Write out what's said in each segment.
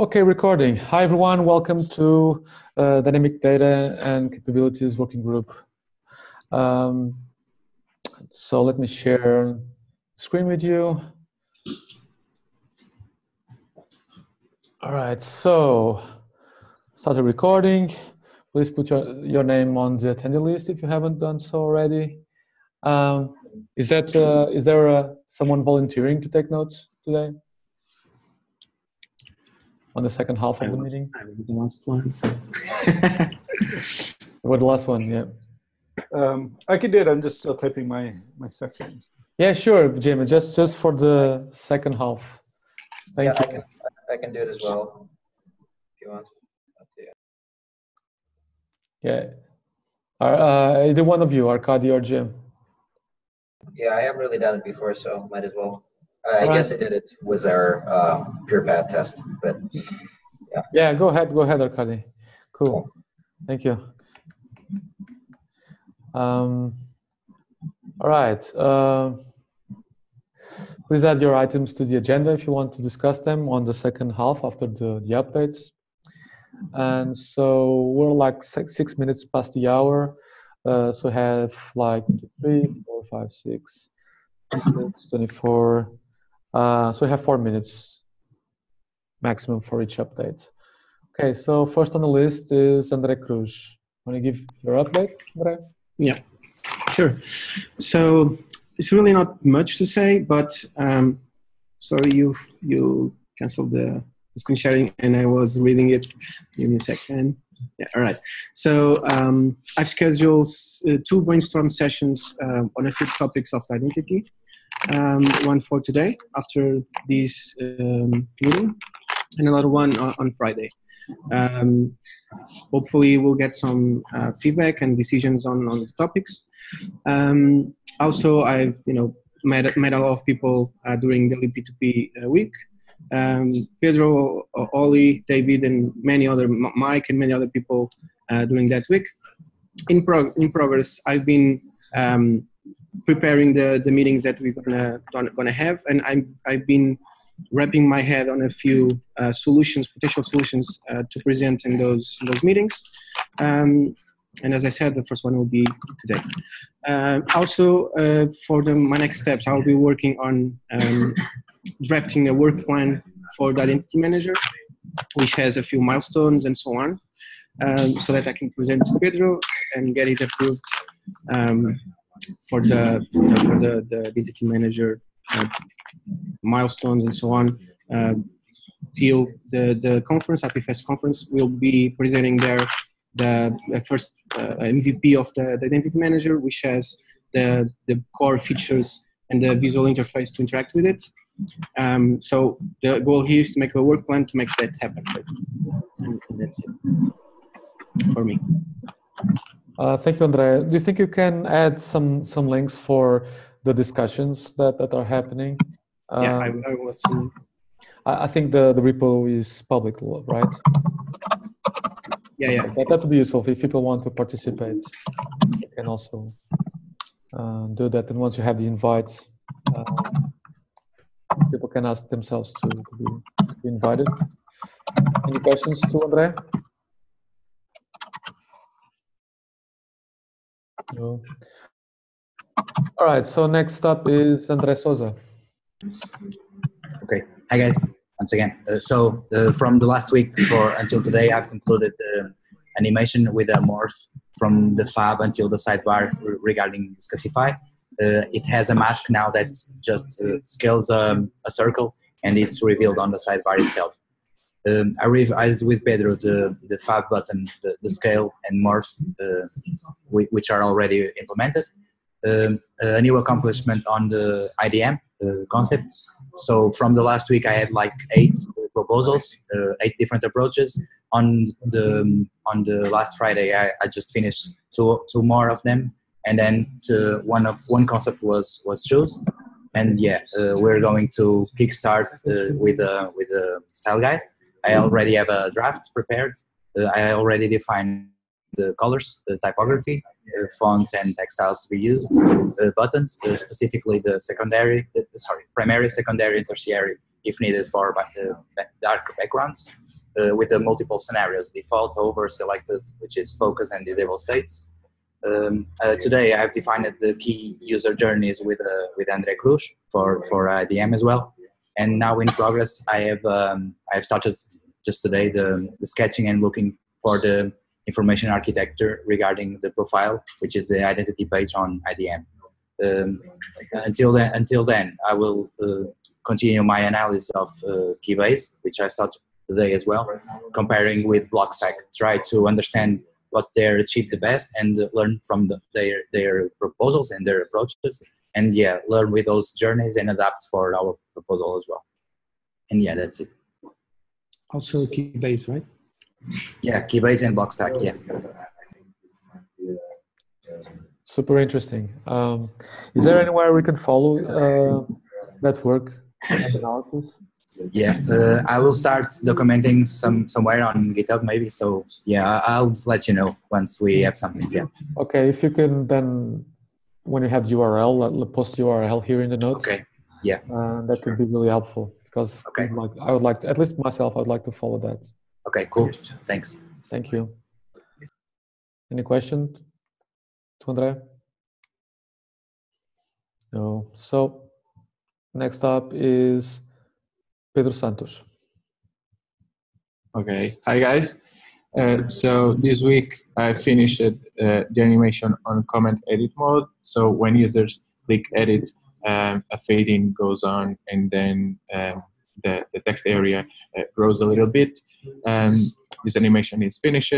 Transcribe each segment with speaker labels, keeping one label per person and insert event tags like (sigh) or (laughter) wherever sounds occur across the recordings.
Speaker 1: Okay, recording. Hi, everyone. Welcome to uh, Dynamic Data and Capabilities Working Group. Um, so let me share screen with you. All right, so start the recording. Please put your, your name on the attendee list if you haven't done so already. Um, is that uh, is there uh, someone volunteering to take notes today? On the second half of
Speaker 2: I
Speaker 1: the
Speaker 2: was,
Speaker 1: meeting?
Speaker 2: I was the last one. So. (laughs)
Speaker 1: What the last one? Yeah.
Speaker 3: Um, I can do it. I'm just still typing my my sections.
Speaker 1: Yeah, sure, Jim. Just just for the second half. Thank
Speaker 4: yeah,
Speaker 1: you.
Speaker 4: I can, I can do it as well if you want. Up to you.
Speaker 1: Yeah. Uh, either one of you, Arkady or Jim.
Speaker 4: Yeah, I haven't really done it before, so might as well. I
Speaker 1: Alright.
Speaker 4: guess I did it with our um, PeerPad test, but
Speaker 1: Yeah, Yeah, go ahead. Go ahead, Arkady. Cool. Thank you. Um, all right. Uh, please add your items to the agenda if you want to discuss them on the second half after the, the updates. And so we're like six, six minutes past the hour. Uh, so have like three, four, five, six, six, 24. Uh, so we have four minutes maximum for each update. Okay, so first on the list is Andre Cruz. Want to give your update, Andre?
Speaker 2: Yeah, sure. So it's really not much to say, but um, sorry you you canceled the screen sharing and I was reading it. Give me a second. Yeah, all right. So um, I've scheduled uh, two brainstorm sessions uh, on a few topics of identity. Um, one for today after this um, meeting, and another one on, on Friday. Um, hopefully, we'll get some uh, feedback and decisions on, on the topics. Um, also, I've you know met met a lot of people uh, during the P2P uh, week. Um, Pedro, Oli, David, and many other Mike and many other people uh, during that week. In prog- in progress, I've been um, preparing the, the meetings that we're gonna gonna, have, and I'm I've been wrapping my head on a few uh, solutions, potential solutions uh, to present in those in those meetings. Um, and as I said, the first one will be today. Uh, also, uh, for the, my next steps, I'll be working on um, (laughs) drafting a work plan for the identity manager, which has a few milestones and so on, um, so that I can present to Pedro and get it approved um, for the for the, the, identity manager uh, milestones and so on. Uh, till the the conference, IPFS conference, will be presenting there the, first uh, MVP of the, the identity manager, which has the the core features and the visual interface to interact with it. Um, so the goal here is to make a work plan to make that happen. that's it for me.
Speaker 1: Uh, thank you, Andrea. Do you think you can add some some links for the discussions that, that are happening?
Speaker 2: yeah, I,
Speaker 1: Um,
Speaker 2: I was. um,
Speaker 1: I, I think the, the repo is public, right?
Speaker 2: yeah, yeah.
Speaker 1: That, that would be useful if people want to participate. You can also uh, do that. And once you have the invite, uh, people can ask themselves to, to, be, invited. Any questions to Andre? No. All right. So next up is Andres Souza.
Speaker 5: Okay. Hi guys. Once again. Uh, so uh, from the last week for until today, I've concluded the animation with a morph from the fab until the sidebar re- regarding Discussify. Uh, it has a mask now that just uh, scales um, a circle and it's revealed on the sidebar itself. Um, I revised with Pedro the, the fab button, the, the scale and morph, uh, which are already implemented. Um, a new accomplishment on the IDM uh, concept. So from the last week, I had like eight proposals, uh, eight different approaches. On the on the last Friday, I, I just finished two two more of them, and then to one of one concept was was chosen. And yeah, uh, we're going to kickstart uh, with a with a style guide. I already have a draft prepared. Uh, I already defined the colors, the typography, uh, fonts and textiles to be used, uh, buttons, uh, specifically the secondary, sorry, primary, secondary, and tertiary, if needed for dark backgrounds. with the multiple scenarios, default, over, selected, which is focus and disable states. Um, today I've defined the key user journeys with, with Andre Cruz for, for IDM as well. And now in progress, I have, um, I've started just today the, the sketching and looking for the information architecture regarding the profile, which is the identity page on IDM. Um, until then, until then, I will uh, continue my analysis of uh, Keybase, which I started today as well, comparing with Blockstack, try to understand what they achieved the best and learn from the, their their proposals and their approaches, and yeah, learn with those journeys and adapt for our proposal as well. And yeah, that's it.
Speaker 2: Also Keybase, right?
Speaker 5: Yeah, Keybase and Blockstack. Yeah.
Speaker 1: Super interesting. Um, is there anywhere we can follow uh, that work analysis?
Speaker 5: Yeah, uh, I will start documenting some somewhere on GitHub maybe. So yeah, I'll let you know once we have something. Yeah.
Speaker 1: Okay, if you can then, when you have URL, let, post URL here in the notes.
Speaker 5: Okay. Yeah.
Speaker 1: Uh, that would be really helpful because
Speaker 5: okay.
Speaker 1: like I would like to, at least myself, I'd like to follow that.
Speaker 5: Okay. Cool. Thanks.
Speaker 1: Thank you. Any questions? to André? No. So next up is Pedro Santos.
Speaker 6: Okay. Hi, guys. Uh, so this week I finished uh, the animation on comment edit mode. So when users click edit, um, a fading goes on and then um, the, the text area uh, grows a little bit. Um, this animation is finished.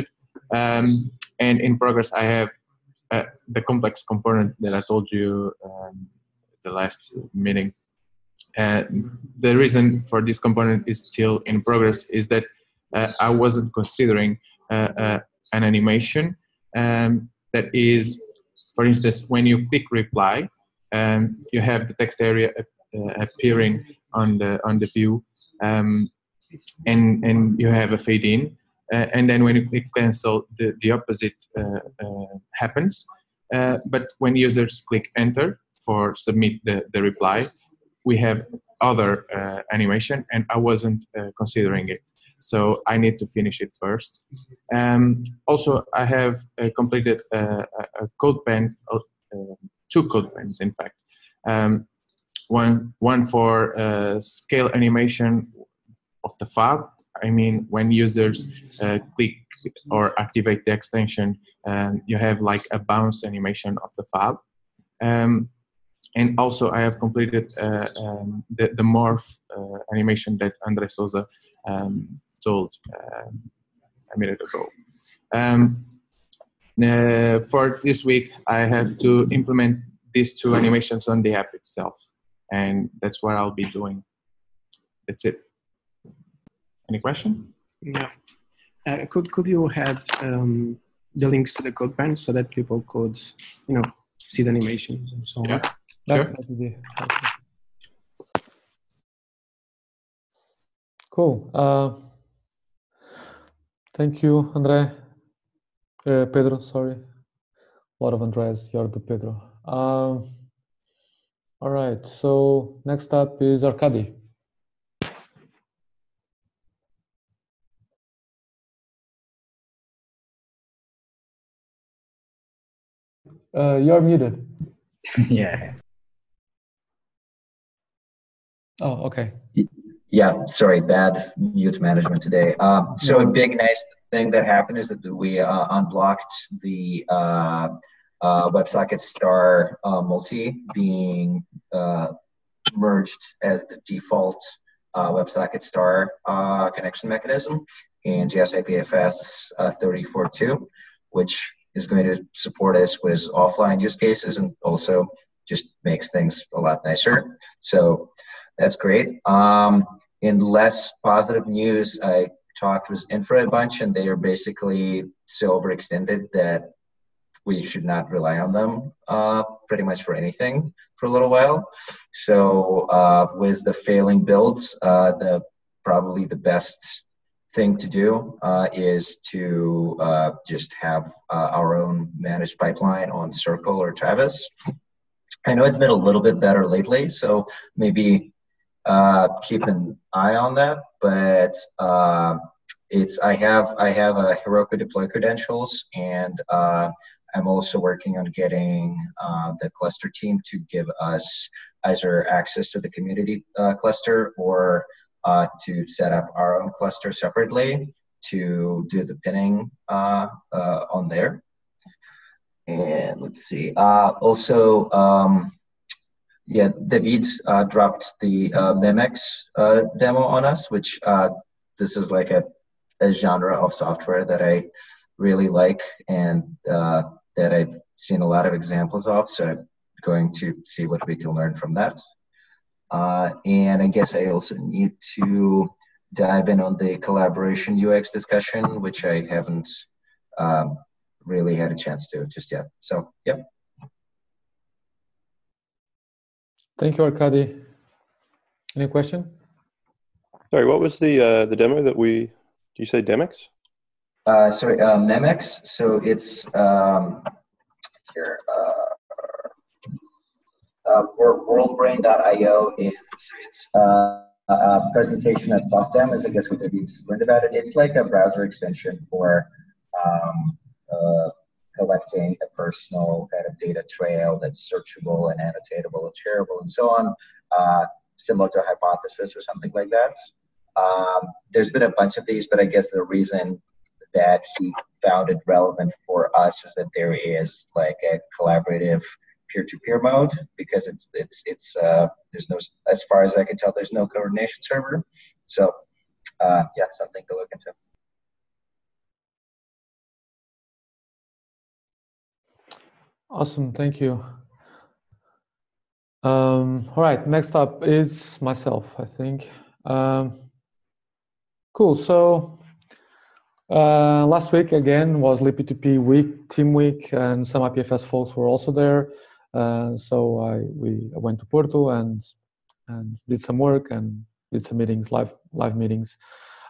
Speaker 6: Um, and in progress, I have uh, the complex component that I told you um, the last meeting. Uh, the reason for this component is still in progress is that I wasn't considering uh, uh, an animation um, that is, for instance, when you click reply, um, you have the text area uh, appearing on the on the view, um, and and you have a fade in, uh, and then when you click cancel, the, the opposite uh, uh, happens. but when users click enter for submit the, the reply, we have other animation, and I wasn't considering it so I need to finish it first. Um, also, I have uh, completed a, a, CodePen, uh, two CodePens, in fact. Um, one, one for uh, scale animation of the fab, I mean, when users uh, click or activate the extension, um, you have like a bounce animation of the fab. Um, and also, I have completed uh, um, the, the morph uh, animation that Andre Souza um, told um, a minute ago. Um, uh, for this week, I have to implement these two animations on the app itself, and that's what I'll be doing. That's it. Any question?
Speaker 2: Yeah. Uh, could could you add um, the links to the code CodePen so that people could, you know, see the animations and so
Speaker 6: yeah.
Speaker 2: on?
Speaker 6: Sure.
Speaker 1: Cool. Uh, thank you, Andre. Uh, Pedro, sorry. A lot of Andres, you're the Pedro. Um, all right, so next up is Arkady. Uh, you're muted. (laughs)
Speaker 5: yeah.
Speaker 1: Oh, okay.
Speaker 4: Yeah, sorry, bad mute management today. Um, so a big nice thing that happened is that we uh, unblocked the uh, uh, WebSocket star uh, multi being uh, merged as the default uh, WebSocket star uh, connection mechanism in JS uh, 34.2, which is going to support us with offline use cases and also just makes things a lot nicer. So that's great. Um, in less positive news, I talked with Infra a bunch, and they are basically so overextended that we should not rely on them uh, pretty much for anything for a little while. So uh, with the failing builds, uh, the probably the best thing to do uh, is to uh, just have uh, our own managed pipeline on Circle or Travis. I know it's been a little bit better lately, so maybe uh, keep an eye on that. But uh, it's I have I have a Heroku deploy credentials, and uh, I'm also working on getting uh, the cluster team to give us either access to the community uh, cluster or uh, to set up our own cluster separately to do the pinning on there. And let's see. Also, um, yeah, David uh, dropped the uh, Memex uh, demo on us, which uh, this is like a, a genre of software that I really like and uh, that I've seen a lot of examples of. So I'm going to see what we can learn from that. Uh, and I guess I also need to dive in on the collaboration UX discussion, which I haven't um, really had a chance to just yet. So, yep.
Speaker 1: Thank you, Arkady. Any question?
Speaker 7: Sorry, what was the uh, the demo that we? Do you say Demix?
Speaker 4: Uh, sorry, uh, Memex. So it's um, here. Uh, uh, worldbrain.io is it's uh, a presentation at FOSDEM, as I guess what we just learned about it. It's like a browser extension for um, uh, collecting a personal kind of data trail that's searchable and annotatable and shareable and so on, uh, similar to a Hypothesis or something like that. Um, there's been a bunch of these, but I guess the reason that he found it relevant for us is that there is like a collaborative peer-to-peer mode because it's it's it's uh, there's no as far as I can tell there's no coordination server. So uh, yeah, something to look into.
Speaker 1: Awesome, thank you. Um, all right, next up is myself, I think. Um, cool, so uh, last week again was libp2p week, team week, and some IPFS folks were also there. Uh, so I we went to Porto and and did some work and did some meetings, live live meetings.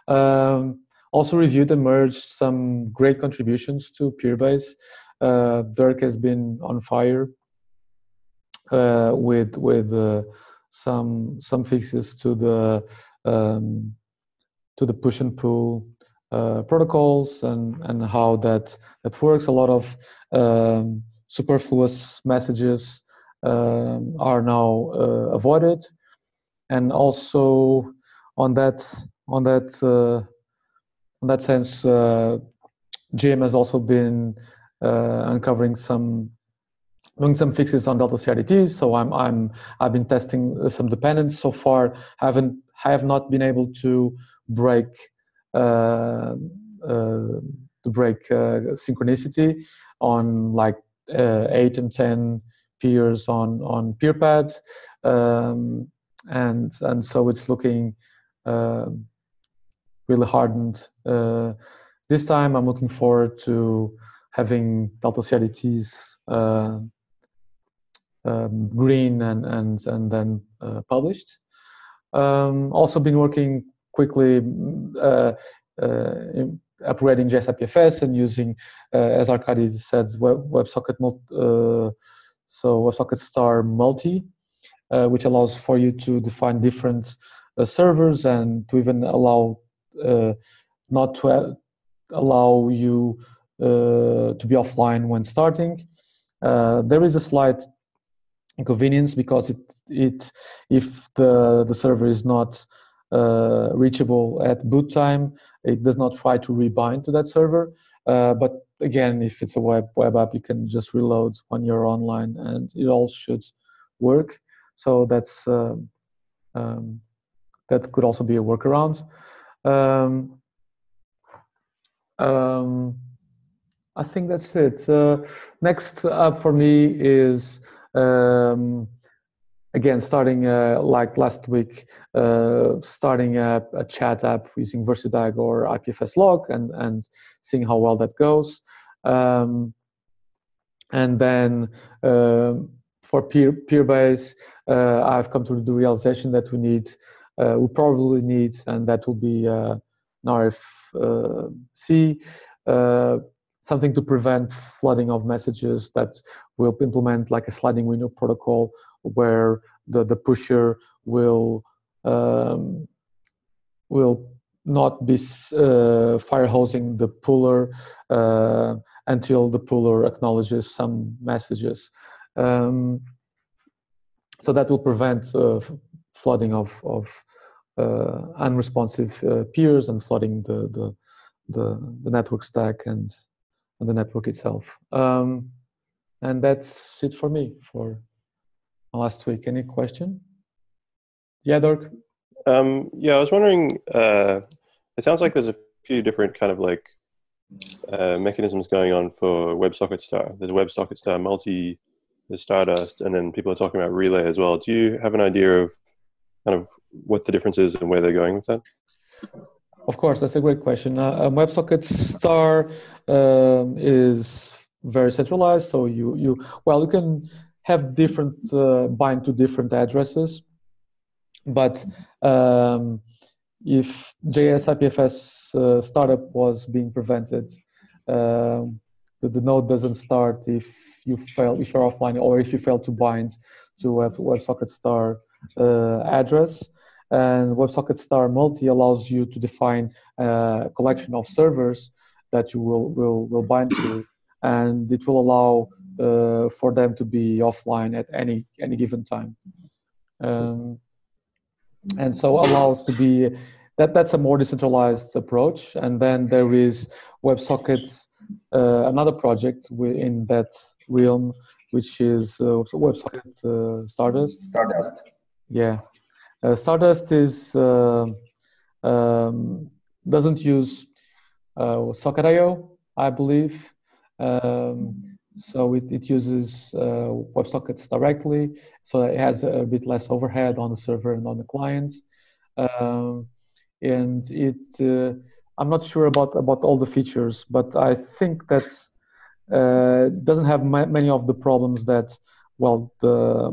Speaker 1: Um, also reviewed and merged some great contributions to Peerbase. Uh, Dirk has been on fire uh, with with uh, some some fixes to the um, to the push and pull uh, protocols and and how that that works. A lot of um, superfluous messages um, are now uh, avoided, and also on that on that uh, on that sense, uh, Jim has also been uncovering some doing some fixes on Delta CRDTs. So I'm I'm I've been testing some dependents so far. Haven't I have not been able to break uh, uh, to break uh, synchronicity on like uh, eight and ten peers on on PeerPad, um, and and so it's looking um, really hardened. Uh, this time, I'm looking forward to having Delta CRDTs uh, um, green and and and then uh, published. Um, also, been working quickly uh, uh, in, upgrading JSIPFS and using, uh, as Arkady said, Web, WebSocket, uh, so WebSocket star multi, uh, which allows for you to define different uh, servers and to even allow uh, not to allow you to be offline when starting. there is a slight inconvenience because it it if the the server is not uh, reachable at boot time. It does not try to rebind to that server. Uh, but again, if it's a web web app, you can just reload when you're online, and it all should work. So that's uh, um, that could also be a workaround. Um, um, I think that's it. Uh, next up for me is um, again, starting uh, like last week, uh, starting a, a, chat app using Versidag or IPFS log and, and seeing how well that goes. Um, and then uh, for peer, Peerbase, uh, I've come to the realization that we need, uh, we probably need, and that will be uh, an RFC, something to prevent flooding of messages that will implement like a sliding window protocol where the, the pusher will um, will not be uh, fire hosing the puller uh, until the puller acknowledges some messages. Um, so that will prevent uh, flooding of, of uh, unresponsive uh, peers and flooding the, the, the, the, network stack and, the network itself. Um, and that's it for me for last week. Any question? Yeah, Dirk?
Speaker 7: Um, yeah, I was wondering, uh, it sounds like there's a few different kind of like uh, mechanisms going on for WebSocket Star. There's WebSocket Star multi, there's Stardust, and then people are talking about Relay as well. Do you have an idea of kind of what the difference is and where they're going with that?
Speaker 1: Of course, that's a great question. Uh, um, WebSocket Star um, is very centralized, so you you well you can have different uh, bind to different addresses, but um, if JS IPFS uh, startup was being prevented, um, the, the, node doesn't start if you fail if you're offline or if you fail to bind to Web, WebSocket Star uh, address. And WebSocket Star Multi allows you to define a collection of servers that you will will, will bind to, and it will allow uh, for them to be offline at any any given time. Um, and so allows to be that that's a more decentralized approach. And then there is WebSocket, uh, another project in that realm which is uh, websocket uh, stardust.
Speaker 4: Stardust.
Speaker 1: Yeah uh, stardust is uh, um, doesn't use uh, socket.io i believe um, so it, it uses uh, WebSockets directly, so it has a bit less overhead on the server and on the client. Um, and it, uh, I'm not sure about about all the features, but I think that's uh, doesn't have ma- many of the problems that, well, the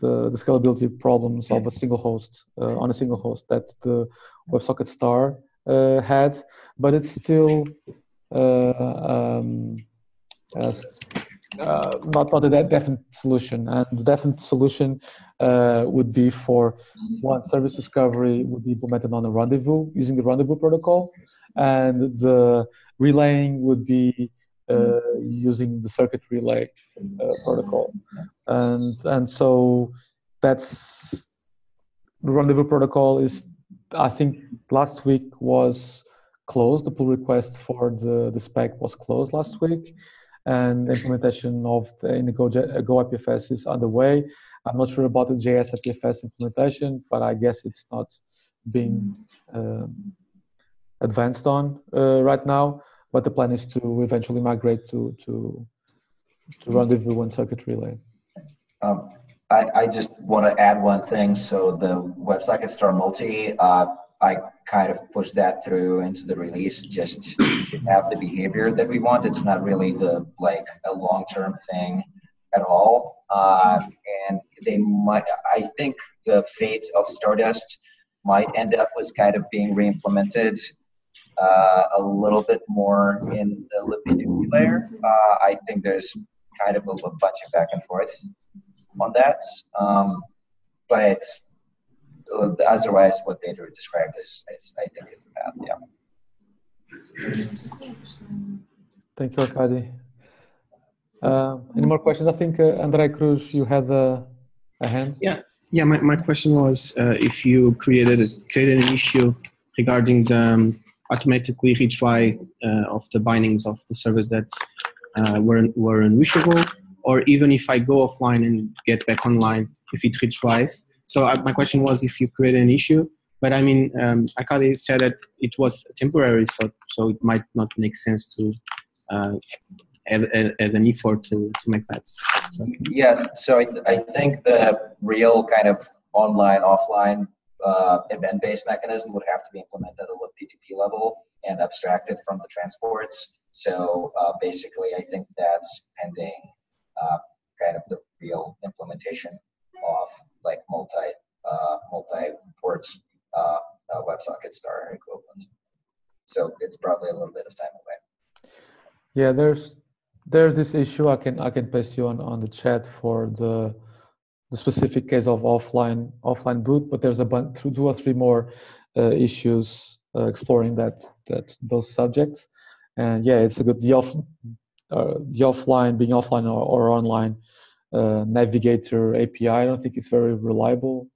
Speaker 1: the, the scalability problems of a single host uh, on a single host that the WebSocket Star uh, had, but it's still uh, um, as uh, not not a definite solution. And the definite solution uh, would be for one service discovery would be implemented on a rendezvous using the rendezvous protocol, and the relaying would be uh, using the circuit relay uh, protocol. And and so that's the rendezvous protocol is I think last week was closed. The pull request for the, the spec was closed last week and the implementation of the, in the Go, Go IPFS is underway. I'm not sure about the JS IPFS implementation, but I guess it's not being um, advanced on uh, right now. But the plan is to eventually migrate to to, to Rendezvous and Circuit Relay.
Speaker 4: Um, I, I just want to add one thing. So the WebSocket Star Multi, uh, I kind of push that through into the release just to have the behavior that we want. It's not really the like a long term thing at all. Uh, and they might, I think the fate of Stardust might end up with kind of being re-implemented uh, a little bit more in the libp2p layer. Uh, I think there's kind of a, a, bunch of back and forth on that. Um, but otherwise what Pedro described is, is I think is the path. Yeah.
Speaker 1: Thank you, Arkady. Uh, any more questions? I think uh, Andre Cruz, you had a, a hand.
Speaker 2: Yeah, yeah. My, my question was uh, if you created a, created an issue regarding the um, automatically retry uh, of the bindings of the servers that uh, were were unwishable, or even if I go offline and get back online, if it retries, so I, my question was if you create an issue, but I mean, um, Arkady said that it was temporary, so so it might not make sense to uh, add, an effort to, to make that.
Speaker 4: So. Yes, so I, th- I think the real kind of online offline uh, event-based mechanism would have to be implemented at the P2P level and abstracted from the transports. So uh, basically, I think that's pending uh, kind of the real implementation of like multi uh, multi ports uh, uh, WebSocket star equivalent. So it's probably a little bit of time away.
Speaker 1: Yeah, there's there's this issue. I can I can paste you on on the chat for the the specific case of offline offline boot, but there's a bunch two or three more uh, issues uh, exploring that that those subjects. And yeah, it's a good the off uh, the offline being offline or, or online uh, navigator API. I don't think it's very reliable.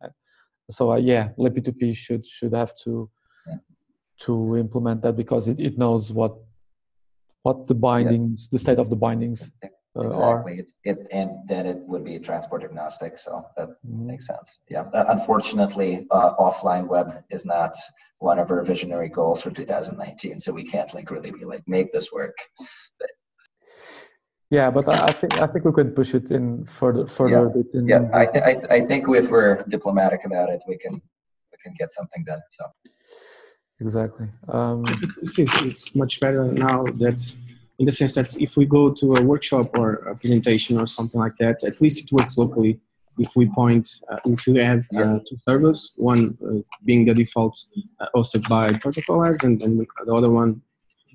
Speaker 1: So uh, yeah, libp2p should should have to
Speaker 4: Yeah.
Speaker 1: to implement that because it, it knows what what the bindings, the state of the bindings.
Speaker 4: Exactly. It's, it, and then it would be transport agnostic. So that
Speaker 1: Mhm.
Speaker 4: makes sense. Yeah. Uh, Unfortunately, uh, offline web is not one of our visionary goals for 2019. So we can't like really be like, make this work.
Speaker 1: Yeah, but I I think I think we could push it in further further a bit. In,
Speaker 4: Yeah.
Speaker 1: in
Speaker 4: I, th- I, I think if we're diplomatic about it, we can, we can get something done. So.
Speaker 1: exactly. Um,
Speaker 2: It's, it's, it's much better now that, in the sense that if we go to a workshop or a presentation or something like that, at least it works locally. If we point, uh, if you have uh, two servers, one uh, being the default uh, hosted by Protocol Labs, and then the other one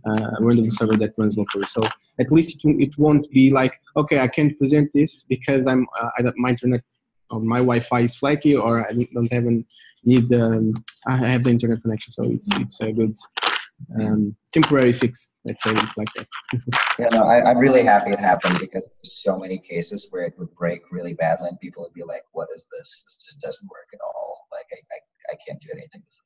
Speaker 2: uh, a random server that runs locally. So at least it, won't- it won't be like, okay, I can't present this because I'm uh, I don't, my internet or my Wi-Fi is flaky or I don't have an, need um, I have the internet connection. So it's it's a good um, temporary fix. Let's say it like that.
Speaker 4: Yeah, no, I, I'm really happy it happened because there's so many cases where it would break really badly and people would be like, what is this? This just doesn't work at all. Like, I, I, I can't do anything. This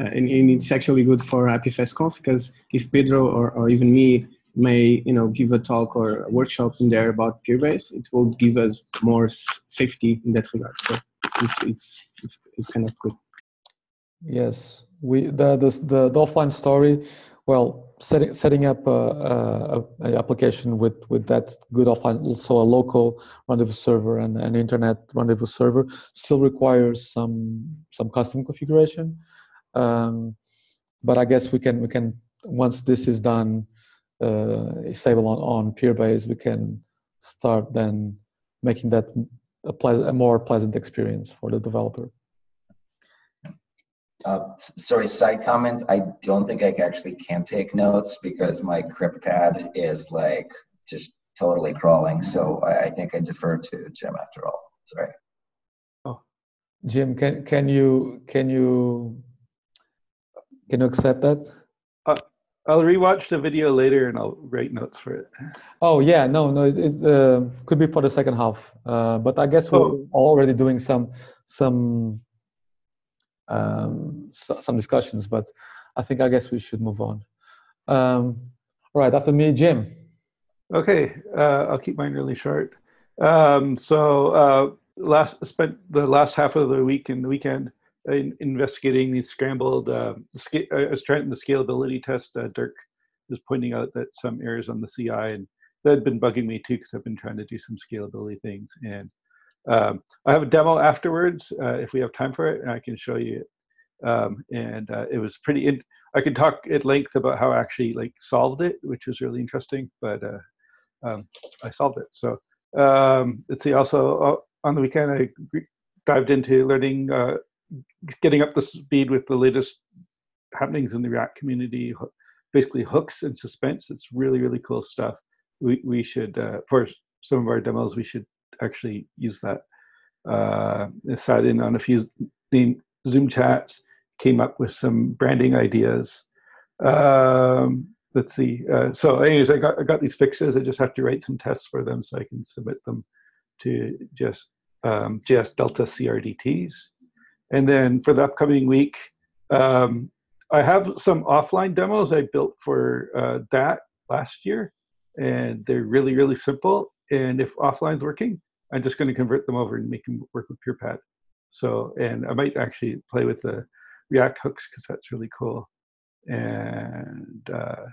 Speaker 2: Uh, and, and it's actually good for IPFS Conf because if Pedro or, or even me may you know give a talk or a workshop in there about Peerbase, it will give us more s- safety in that regard. So it's it's it's, it's kind of good.
Speaker 1: Yes, we the the the, the offline story. Well, setting setting up a, a, a application with with that good offline, also a local rendezvous server and an internet rendezvous server still requires some some custom configuration. Um, but I guess we can we can once this is done, uh, stable on on Peerbase, we can start then making that a, pleas- a more pleasant experience for the developer.
Speaker 4: Uh, sorry, side comment. I don't think I actually can take notes because my CryptPad is like just totally crawling. So I, I think I defer to Jim after all. Sorry.
Speaker 1: Oh, Jim, can can you can you can you accept that?
Speaker 3: I'll rewatch the video later and I'll write notes for it.
Speaker 1: Oh yeah, no, no, it, it uh, could be for the second half. Uh, but I guess we're
Speaker 3: Oh.
Speaker 1: already doing some some um, so, some discussions. But I think I guess we should move on. Um, all right, after me, Jim.
Speaker 3: Okay, uh, I'll keep mine really short. Um, so uh, last spent the last half of the week and the weekend in, investigating these scrambled. Uh, sca- I was trying the scalability test. Uh, Dirk was pointing out that some errors on the CI, and that had been bugging me too because I've been trying to do some scalability things. And um, I have a demo afterwards uh, if we have time for it, and I can show you. Um, and uh, it was pretty. In- I could talk at length about how I actually like solved it, which was really interesting. But uh, um, I solved it. So um, let's see. Also uh, on the weekend, I dived into learning, uh, getting up to speed with the latest happenings in the React community. Basically, hooks and suspense. It's really really cool stuff. We we should uh, for some of our demos we should actually use that. Uh, sat in on a few Zoom chats, came up with some branding ideas. Um, let's see. Uh, so, anyways, I got I got these fixes. I just have to write some tests for them so I can submit them to just um, JS Delta CRDTs. And then for the upcoming week, um, I have some offline demos I built for uh, that last year, and they're really really simple. And if offline's working, I'm just going to convert them over and make them work with PeerPad. So, and I might actually play with the React hooks because that's really cool. And uh,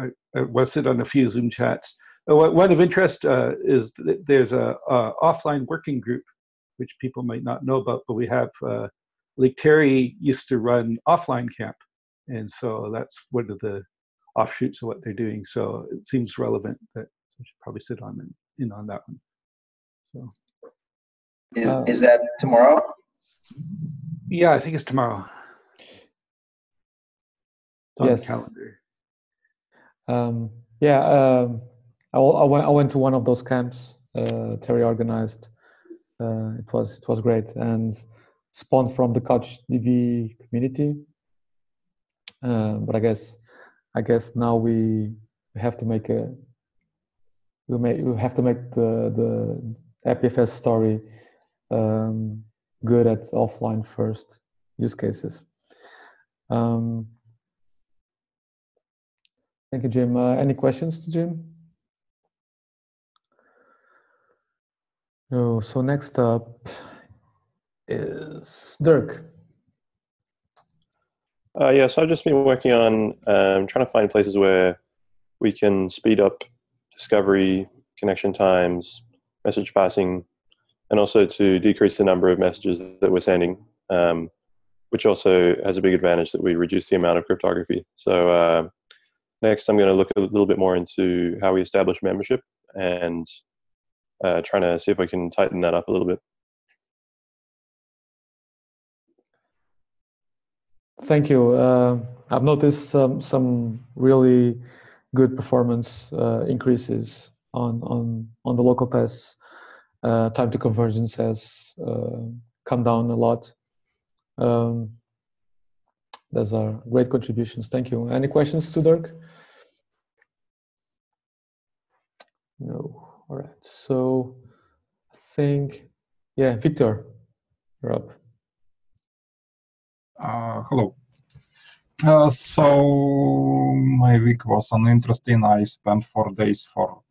Speaker 3: I, I was it on a few Zoom chats. Uh, one of interest uh, is that there's a, a offline working group, which people might not know about, but we have uh, like Terry used to run offline camp, and so that's one of the offshoots of what they're doing. So it seems relevant that we should probably sit on in on that one. So
Speaker 4: Is,
Speaker 1: Uh,
Speaker 4: is that tomorrow?
Speaker 3: yeah, I think it's tomorrow. It's on
Speaker 1: Yes.
Speaker 3: the calendar.
Speaker 1: Um, yeah, um, I, I went. I went to one of those camps uh, Terry organized. Uh, it was it was great, and spawned from the CouchDB community. Uh, but I guess I guess now we have to make a we may we have to make the the IPFS story um, good at offline first use cases. Um, thank you, Jim. Uh, any questions to Jim? No. So next up is Dirk.
Speaker 7: Uh, yeah, so I've just been working on um, trying to find places where we can speed up discovery, connection times, message passing, and also to decrease the number of messages that we're sending, um, which also has a big advantage that we reduce the amount of cryptography. So uh, next, I'm going to look a little bit more into how we establish membership and uh, trying to see if we can tighten that up a little bit.
Speaker 1: Thank you. Uh, I've noticed some some really good performance uh, increases on on on the local tests. Uh, time to convergence has uh, come down a lot. Um, those are great contributions. Thank you. Any questions to Dirk? No. All right. So I think, yeah, Victor, you're up.
Speaker 8: Uh, hello. Uh, so my week was uninteresting. I spent four days for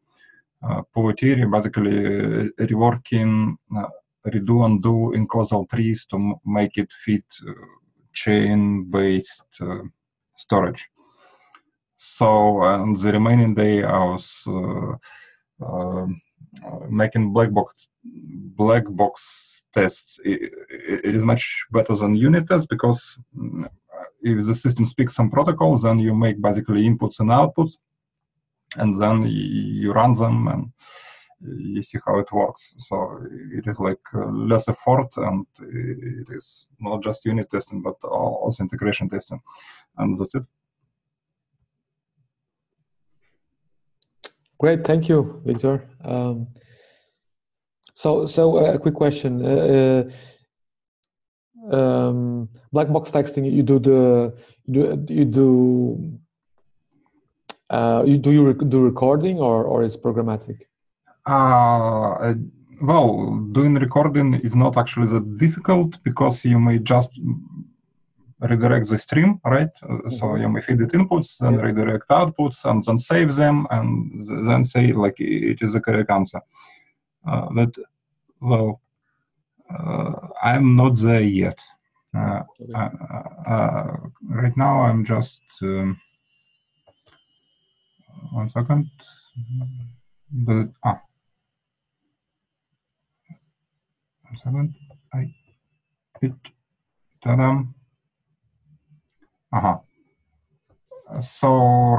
Speaker 8: Poetry, basically uh, reworking uh, redo and do in causal trees to make it fit uh, chain-based storage. So on the remaining day, I was um, making black box black box tests. It, it is much better than unit tests because mm, if the system speaks some protocols, then you make basically inputs and outputs, and then you run them and you see how it works. So it is like less effort, and it is not just unit testing, but also integration testing, and that's it.
Speaker 1: Great, thank you, Victor. Um, so, so uh, a quick question. Uh, um, black box texting, you do the you do you do uh, you do you rec- do recording or or it's programmatic?
Speaker 8: Uh, well, doing recording is not actually that difficult because you may just redirect the stream, right? Mm-hmm. So you may feed it inputs, then yeah. redirect outputs, and then save them, and then say like it is the correct answer. Uh, but well, uh, I'm not there yet. Uh, uh, right now, I'm just um, one second. But ah, one second. I it. Ta-da. Uh-huh. So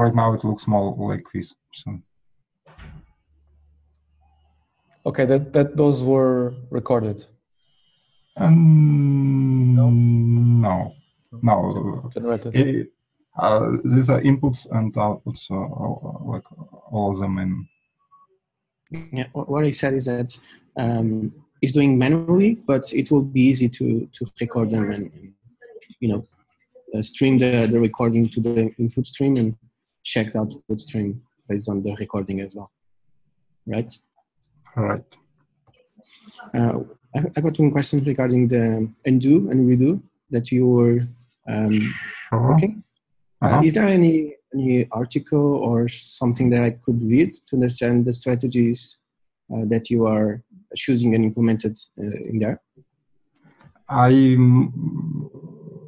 Speaker 8: right now it looks more like this. So.
Speaker 1: Okay, that, that those were recorded.
Speaker 8: Um, no, no, no.
Speaker 1: Generated.
Speaker 8: It, uh, these are inputs and outputs, uh, like all of them in.
Speaker 2: Yeah, what I said is that um, it's doing manually, but it will be easy to to record them and, you know uh, stream the, the recording to the input stream and check the output stream based on the recording as well. Right?
Speaker 8: All right.
Speaker 2: Uh, I, I got one question regarding the undo and redo that you were um,
Speaker 8: sure.
Speaker 2: working.
Speaker 8: Uh-huh.
Speaker 2: Uh, is there any any article or something that I could read to understand the strategies uh, that you are choosing and implemented uh, in there?
Speaker 8: I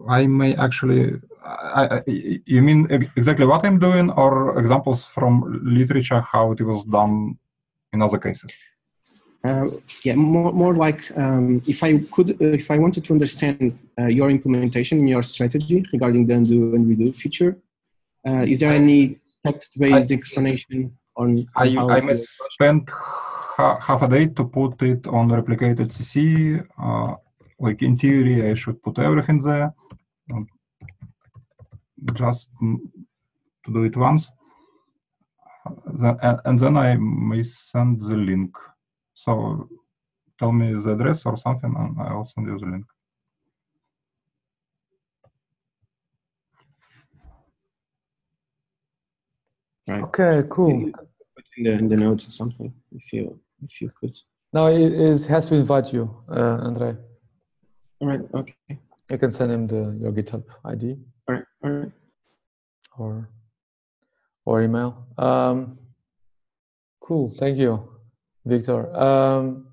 Speaker 8: I may actually. I, I, you mean exactly what I'm doing, or examples from literature how it was done in other cases?
Speaker 2: Uh, yeah, more, more like um, if I could, uh, if I wanted to understand uh, your implementation, your strategy regarding the undo and redo feature, uh, is there any text-based explanation on?
Speaker 8: I, I may spend ha- half a day to put it on replicated CC. Uh, like in theory, I should put everything there. Um, just to do it once, then, and then I may send the link. So tell me the address or something, and I'll send you the link.
Speaker 2: Right.
Speaker 1: Okay, cool.
Speaker 2: Put in the, in the notes or something, if you if you could.
Speaker 1: No, it, has to invite you, uh, Andre.
Speaker 2: All right. Okay.
Speaker 1: You can send him the your GitHub ID.
Speaker 2: All right. All right.
Speaker 1: Or or email. Um, cool. Thank you. Victor. Um,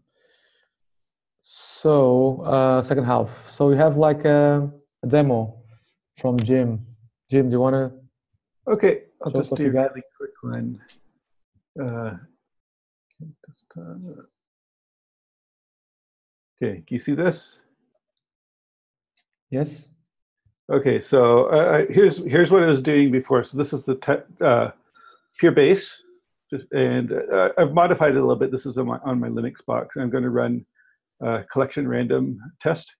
Speaker 1: so uh, second half. So we have like a, a demo from Jim. Jim, do you want to?
Speaker 3: Okay, I'll just do a really quick one. Uh, okay, this time- okay, can you see this?
Speaker 1: Yes.
Speaker 3: Okay, so uh, uh, here's here's what I was doing before. So this is the uh, peer-base, just, and uh, I've modified it a little bit. This is on my on my Linux box. I'm going to run uh, collection random test,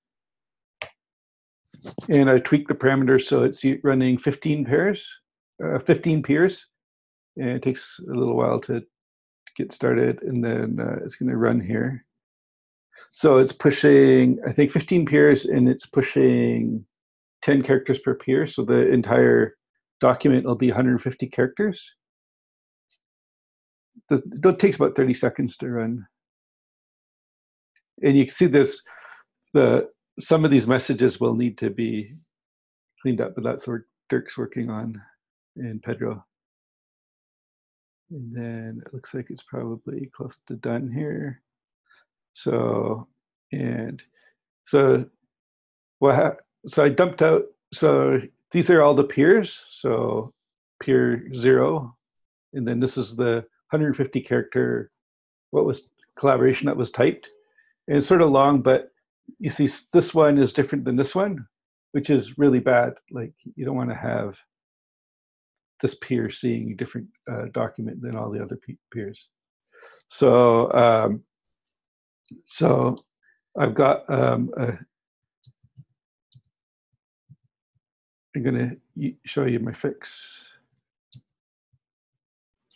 Speaker 3: and I tweak the parameters so it's running 15 pairs, uh, 15 peers, and it takes a little while to get started, and then uh, it's going to run here. So it's pushing, I think, 15 peers, and it's pushing 10 characters per peer, so the entire document will be 150 characters. It takes about 30 seconds to run. And you can see this, the some of these messages will need to be cleaned up, but that's what Dirk's working on and Pedro. And then it looks like it's probably close to done here. So, and so what so I dumped out, so these are all the peers. So peer zero, and then this is the 150 character, what was collaboration that was typed. And it's sort of long, but you see this one is different than this one, which is really bad. Like you don't want to have this peer seeing a different uh, document than all the other pe- peers. So, um, so I've got um, a, I'm gonna show you my fix.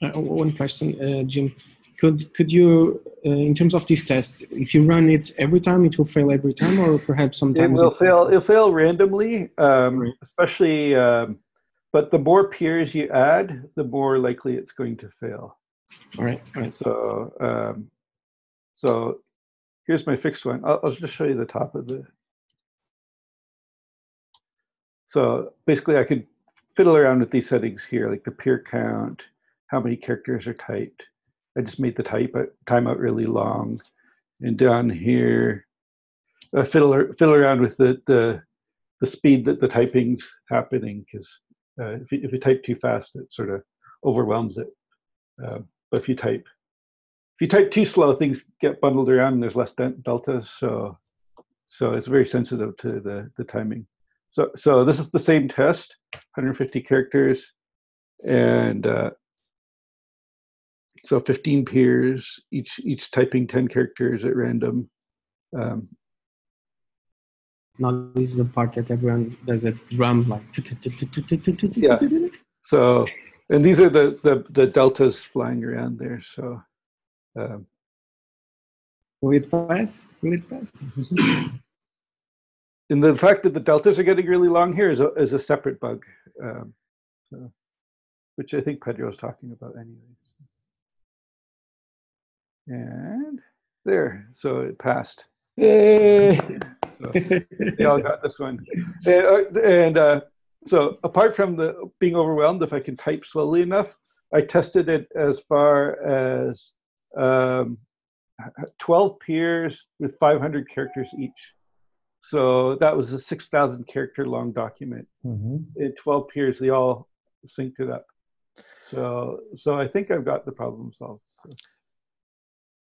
Speaker 2: Uh, one question, uh, Jim. Could could you, uh, in terms of this test, if you run it every time, it will fail every time, or perhaps sometimes It
Speaker 3: will fail. It'll fail randomly, um, especially. Um, but the more peers you add, the more likely it's going to fail.
Speaker 2: All right. All right.
Speaker 3: So, um, so here's my fixed one. I'll, I'll just show you the top of the. So basically, I could fiddle around with these settings here, like the peer count, how many characters are typed. I just made the type uh, timeout really long, and down here, I fiddle fiddle around with the the the speed that the typing's happening because uh, if you, if you type too fast, it sort of overwhelms it. Uh, but if you type if you type too slow, things get bundled around and there's less del- deltas. So, so it's very sensitive to the, the timing. So, so this is the same test, 150 characters, and uh, so 15 peers, each each typing 10 characters at random. Um,
Speaker 2: Now this is the part that everyone does a drum like.
Speaker 3: Yeah. so, and these are the the, the deltas flying around there. So. Um,
Speaker 2: Will it pass? Will it pass?
Speaker 3: and the fact that the deltas are getting really long here is a, is a separate bug, um, so, which I think Pedro is talking about anyways. And there, so it passed.
Speaker 1: Yay! (laughs)
Speaker 3: So they all got this one. And, uh, and uh, so apart from the being overwhelmed, if I can type slowly enough, I tested it as far as um, 12 peers with 500 characters each. So that was a 6,000 character long document.
Speaker 1: Mhm.
Speaker 3: In 12 peers, they all synced it up. So, so I think I've got the problem solved. So.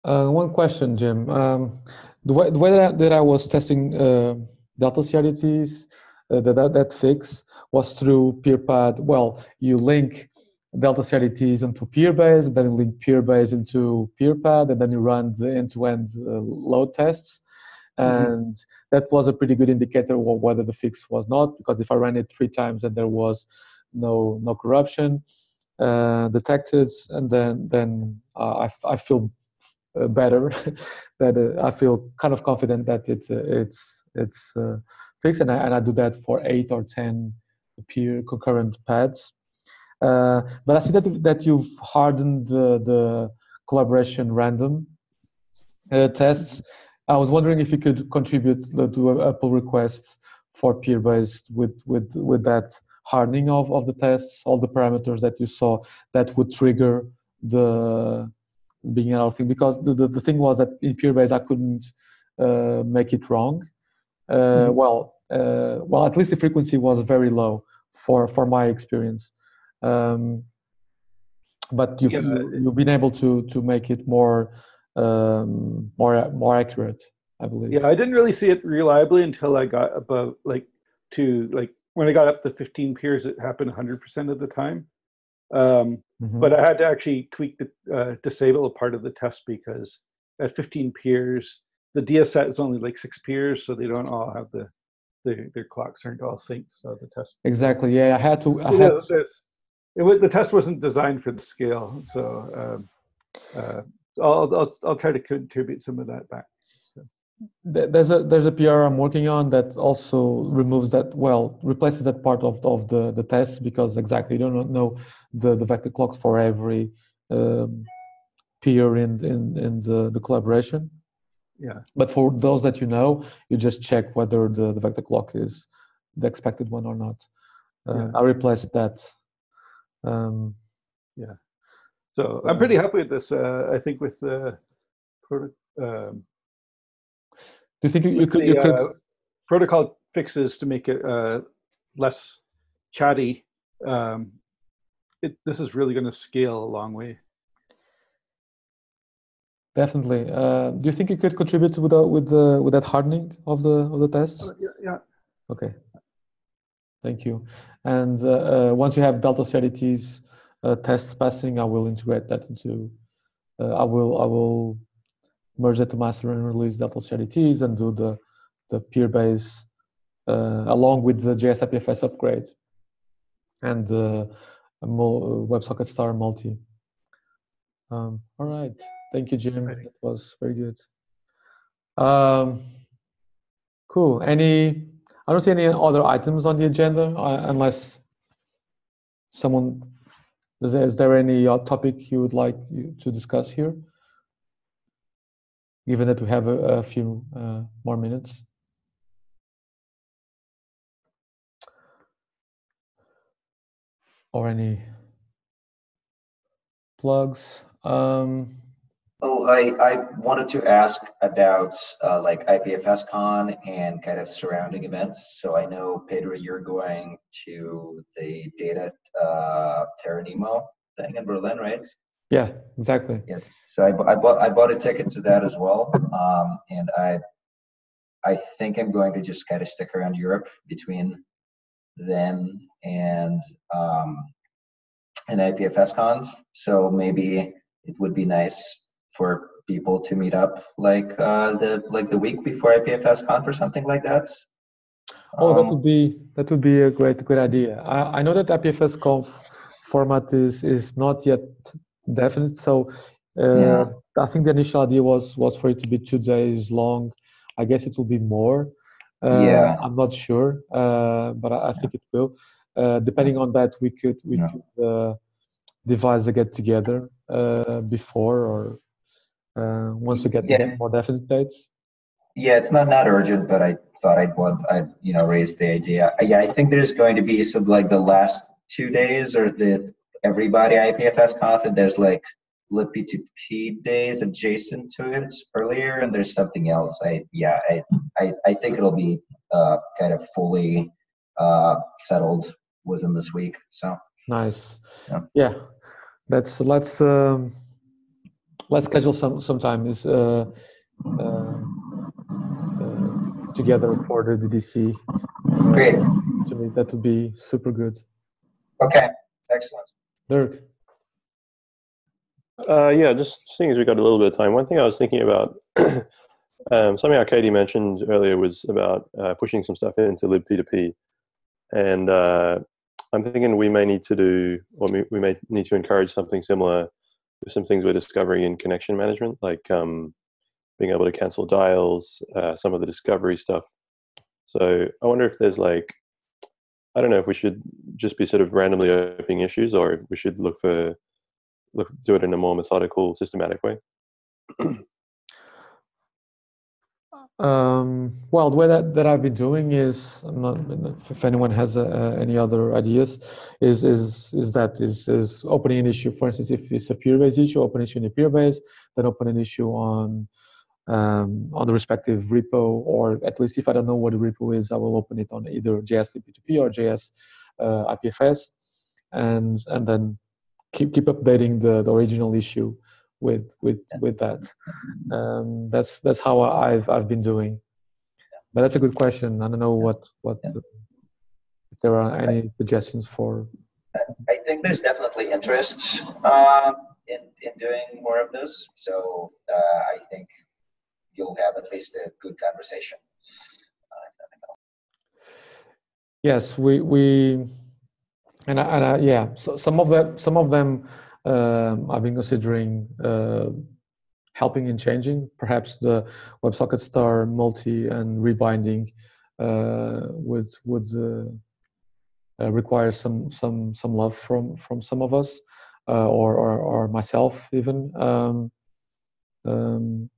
Speaker 1: Uh, one question, Jim. Um, the way, the way that, I, that I was testing uh, delta CRDTs, uh, that, that that fix was through PeerPad. Well, you link delta CRDTs into Peerbase, and then you link Peerbase into PeerPad, and then you run the end-to-end uh, load tests. And that was a pretty good indicator of whether the fix was not, because if I ran it three times and there was no no corruption uh, detected, and then then uh, I, I feel better (laughs) that uh, I feel kind of confident that it uh, it's it's uh, fixed and I, and I do that for eight or ten peer concurrent pads Uh, but I see that that you've hardened the, the collaboration random uh, tests. I was wondering if you could contribute to a, pull requests for peer based with with with that hardening of, of the tests, all the parameters that you saw that would trigger the being another thing. Because the, the, the thing was that in peer based I couldn't uh, make it wrong. Uh, mm-hmm. Well, uh, well, at least the frequency was very low for for my experience. Um, but you've, yeah. you, have been able to to make it more um, more more accurate, I believe.
Speaker 3: Yeah, I didn't really see it reliably until I got above like to like when I got up to 15 peers, it happened 100% of the time. Um, mm-hmm. But I had to actually tweak the uh, disable a part of the test because at 15 peers, the DSET is only like six peers, so they don't all have the, the their clocks aren't all synced. So the test
Speaker 1: exactly. Yeah, I had to. I had,
Speaker 3: it was, the test wasn't designed for the scale, so um, uh, I'll, I'll I'll try to contribute some of that back.
Speaker 1: There's a there's a PR I'm working on that also removes that well replaces that part of of the the test because exactly you don't know the the vector clock for every um, peer in in in the the collaboration.
Speaker 3: Yeah.
Speaker 1: But for those that you know, you just check whether the, the vector clock is the expected one or not. Uh, yeah. I replaced that um,
Speaker 3: yeah. So I'm pretty happy with this. Uh, I think with the product. Um,
Speaker 1: you think you, you could, the, you could... Uh,
Speaker 3: protocol fixes to make it uh, less chatty? Um, it, this is really going to scale a long way.
Speaker 1: Definitely. Uh, do you think you could contribute with the, with the with that hardening of the of the tests?
Speaker 3: Uh, yeah, yeah.
Speaker 1: Okay. Thank you. And uh, uh, once you have delta uh, tests passing, I will integrate that into. I will I will merge it to master and release delta CRDTs and do the the peer base along with the JS upgrade and the WebSocket star multi. Um, all right. Thank you, Jim. That was very good. Um, cool. Any I don't see any other items on the agenda uh, unless someone is there, is there any uh, topic you would like to discuss here? Given that we have a, a few uh, more minutes. Or any plugs. Um,
Speaker 4: Oh, I, I wanted to ask about uh, like IPFS Con and kind of surrounding events. So I know Pedro, you're going to the Data uh, Terra Nemo thing in Berlin, right?
Speaker 1: Yeah, exactly.
Speaker 4: Yes. So I, I bought I bought a ticket to that as well, um, and I I think I'm going to just kind of stick around Europe between then and um, and IPFS cons. So maybe it would be nice for people to meet up like uh, the like the week before IPFS Con for something like that?
Speaker 1: Oh, um, that would be that would be a great good idea. I, I know that IPFS Conf format is is not yet definite, so uh, yeah. I think the initial idea was was for it to be two days long. I guess it will be more. Uh, yeah, I'm not sure, uh, but I, I think it will. Uh, depending on that, we could we yeah. could uh, devise a get together uh, before or uh, once we get yeah. more definite dates?
Speaker 4: Yeah, it's not not urgent, but I thought I'd want I you know raise the idea. Yeah, I think there's going to be some like the last two days or the everybody IPFS and there's like libp2p days adjacent to it earlier, and there's something else. I yeah, I I, I think it'll be uh, kind of fully uh, settled within this week. So
Speaker 1: nice. Yeah, yeah. Let's let's. Um, let's schedule some some time is uh, uh, uh, together for the DDC.
Speaker 4: Great.
Speaker 1: To me, that would be super good.
Speaker 4: Okay, excellent.
Speaker 1: Dirk.
Speaker 7: Uh, yeah, just seeing as we got a little bit of time, one thing I was thinking about, (clears throat) um, something Arkady mentioned earlier was about uh, pushing some stuff into libp2p. And uh, I'm thinking we may need to do, or we may need to encourage something similar some things we're discovering in connection management, like um, being able to cancel dials, uh, some of the discovery stuff. So I wonder if there's like I don't know if we should just be sort of randomly opening issues, or if we should look for look do it in a more methodical, systematic way. (clears throat)
Speaker 1: Um, well, the way that, that I've been doing is, I'm not, if anyone has uh, any other ideas, is is is that is is opening an issue. For instance, if it's a peer-based issue, open issue in a peer-base, then open an issue on um, on the respective repo, or at least if I don't know what the repo is, I will open it on either JS P2P or JS uh, IPFS, and and then keep keep updating the, the original issue with with with that. Um, that's that's how I've I've been doing. But that's a good question. I don't know what what if there are any suggestions for.
Speaker 4: I think there's definitely interest uh, in in doing more of this. So uh, I think you'll have at least a good conversation.
Speaker 1: yes, we we and I, and I, yeah, so some of them some of them um, I've been considering uh, helping in changing. Perhaps the WebSocket star multi and rebinding uh, would would uh, require some some some love from from some of us uh, or, or, or myself even. Um, um,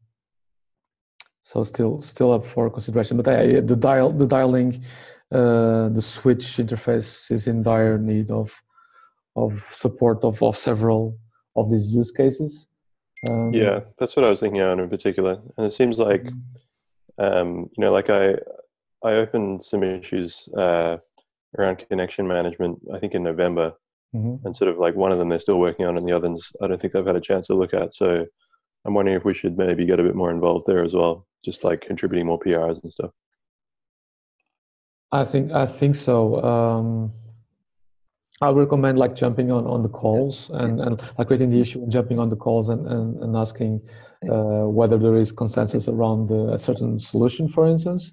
Speaker 1: so still still up for consideration. But I, the dial the dialing uh, the switch interface is in dire need of of support of, of several of these use cases.
Speaker 7: Um, yeah, that's what I was thinking on in particular. And it seems like, mm-hmm. um, you know, like I, I opened some issues uh, around connection management, I think in November, mm-hmm. and sort of like one of them they're still working on, and the others I don't think they've had a chance to look at. So I'm wondering if we should maybe get a bit more involved there as well, just like contributing more PRs and stuff.
Speaker 1: I think I think so. Um, I recommend like jumping on on the calls and, and like creating the issue and jumping on the calls and and, and asking uh, whether there is consensus around the, a certain solution, for instance,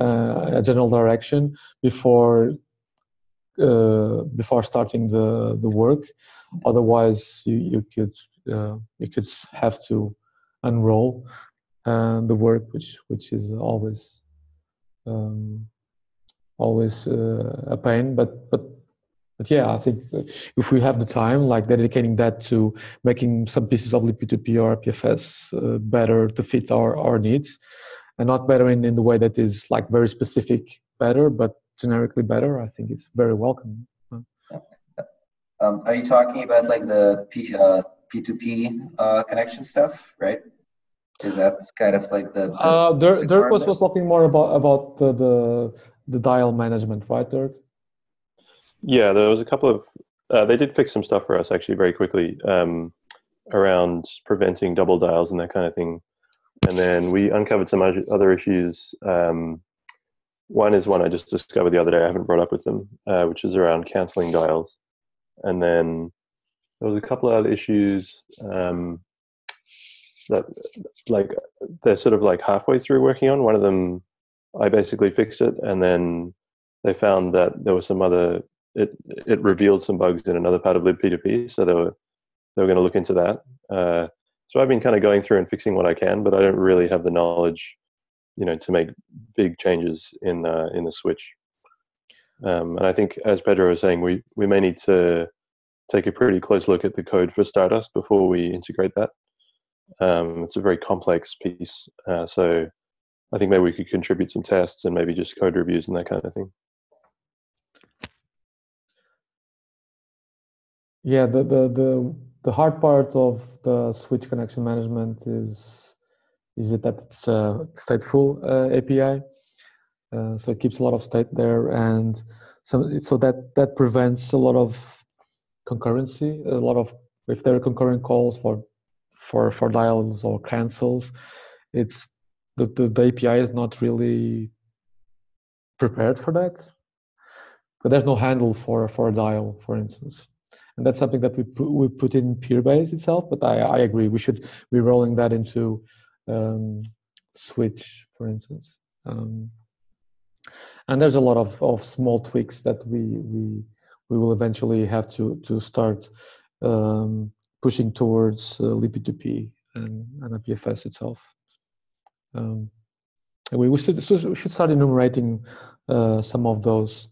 Speaker 1: uh, a general direction before uh, before starting the the work. Otherwise, you you could uh, you could have to unroll uh, the work, which which is always um, always uh, a pain, but but but yeah, I think if we have the time, like dedicating that to making some pieces of LibP2P or PFS uh, better to fit our, our needs, and not better in, in the way that is like very specific better, but generically better, I think it's very welcome.
Speaker 4: Um, are you talking about like the P, uh, P2P uh, connection stuff, right? Is that kind of like the, the
Speaker 1: uh, Dirk, Dirk was, was talking more about about the, the the dial management, right, Dirk?
Speaker 7: Yeah, there was a couple of. Uh, they did fix some stuff for us actually very quickly um, around preventing double dials and that kind of thing. And then we uncovered some other issues. Um, one is one I just discovered the other day. I haven't brought up with them, uh, which is around canceling dials. And then there was a couple of other issues um, that, like, they're sort of like halfway through working on. One of them, I basically fixed it, and then they found that there was some other it it revealed some bugs in another part of libp2p so they were they were going to look into that uh, so i've been kind of going through and fixing what i can but i don't really have the knowledge you know to make big changes in uh, in the switch um, and i think as pedro was saying we we may need to take a pretty close look at the code for stardust before we integrate that. Um, it's a very complex piece uh, so i think maybe we could contribute some tests and maybe just code reviews and that kind of thing.
Speaker 1: Yeah, the, the, the, the hard part of the switch connection management is is it that it's a stateful uh, API, uh, so it keeps a lot of state there, and so so that that prevents a lot of concurrency. A lot of if there are concurrent calls for for for dials or cancels, it's the, the, the API is not really prepared for that. But there's no handle for for a dial, for instance and that's something that we put, we put in Peerbase itself. But I, I agree, we should be rolling that into um, Switch, for instance. Um, and there's a lot of, of small tweaks that we we we will eventually have to to start um, pushing towards uh, libp2p and, and IPFS itself. Um, we, we, should, should start enumerating uh, some of those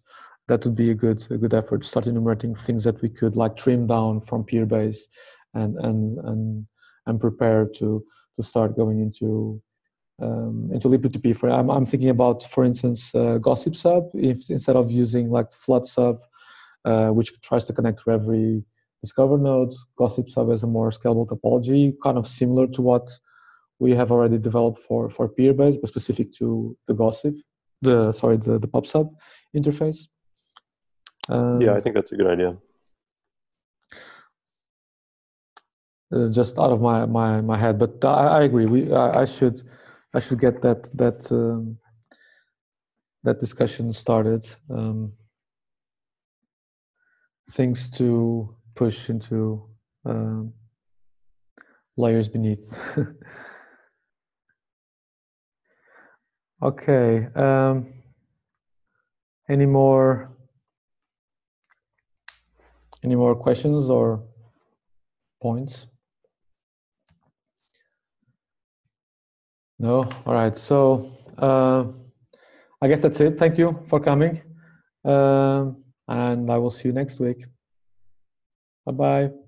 Speaker 1: that would be a good a good effort. Start enumerating things that we could like trim down from Peerbase, and and and and prepare to to start going into um, into libp2p. For I'm, I'm thinking about, for instance, uh, Gossip Sub. If instead of using like Flood Sub, uh, which tries to connect to every Discover node, Gossip Sub has a more scalable topology, kind of similar to what we have already developed for for Peerbase, but specific to the Gossip, the sorry, the the PubSub interface.
Speaker 7: Um, yeah, I think that's a good idea.
Speaker 1: Uh, just out of my my my head, but I, I agree. We I, I, should I should get that that um, that discussion started. Um, things to push into um, layers beneath. (laughs) okay. Um, any more? Any more questions or points? No. All right. So uh, I guess that's it. Thank you for coming, uh, and I will see you next week. Bye bye.